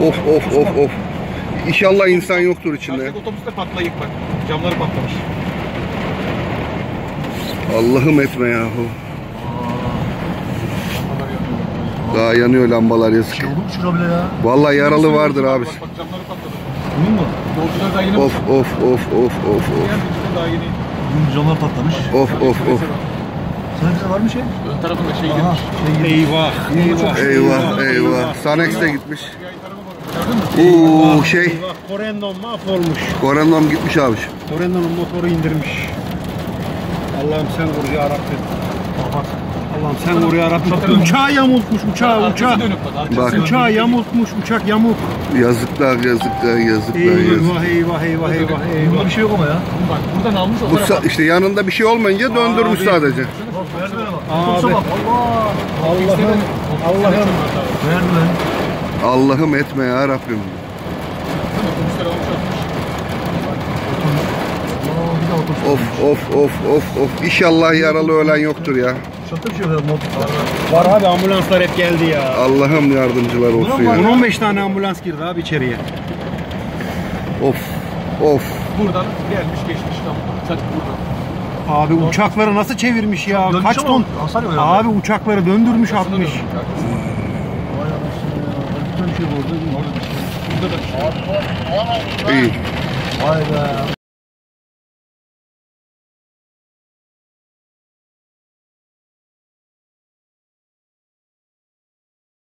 Of of of of. İnşallah insan yoktur içinde. Karşıdaki otobüste patlayık bak. Camları patlamış. Allah'ım etme yahu. Daha yanıyor lambalar yazık. Şey oldu mu şura bile ya? Vallahi yaralı vardır abi. Bak, bak camları patladı. Bunun mu? Yolcular daha yeni Of of of of of of. Daha yeni. Bunun camlar patlamış. Of of of. Sanki var mı şey? Ön tarafında şey girmiş. Şey gibi. Eyvah, eyvah. Eyvah eyvah. Sanex de gitmiş. Gördün mü? Oo şey. Eyvah, Corendon mahvolmuş. Korenom gitmiş abi. Corendon'un motoru indirmiş. Allah'ım sen koru ya Rabbim. Allah'ım sen koru ya Rabbim. Uçağı yamultmuş, uçağı, uçağı. Bak. Uçağı yamultmuş, uçak yamuk. Yazıklar yazıklar yazıklar yazıklar. Eyvah, eyvah, eyvah, eyvah, Bunda eyvah. bir şey yok ama ya. Bak buradan almış o Bu tarafa. işte yanında bir şey olmayınca döndürmüş Abi. sadece. Abi. Allah. Allah'ım, Allah'ım. Merdiven. Allah'ım etme ya Rabbim. Of of of of of. İnşallah yaralı ölen yoktur ya. Şey. Var abi ambulanslar hep geldi ya. Allah'ım yardımcılar olsun ya. 10-15 tane ambulans girdi abi içeriye. Of of. Buradan gelmiş geçmiş tam. Uçak burada. Abi uçakları nasıl çevirmiş ya? Dönmüş Kaç ton? Abi uçakları döndürmüş atmış. Ya. Bir şey. Burada da bir şey. İyi. Vay be.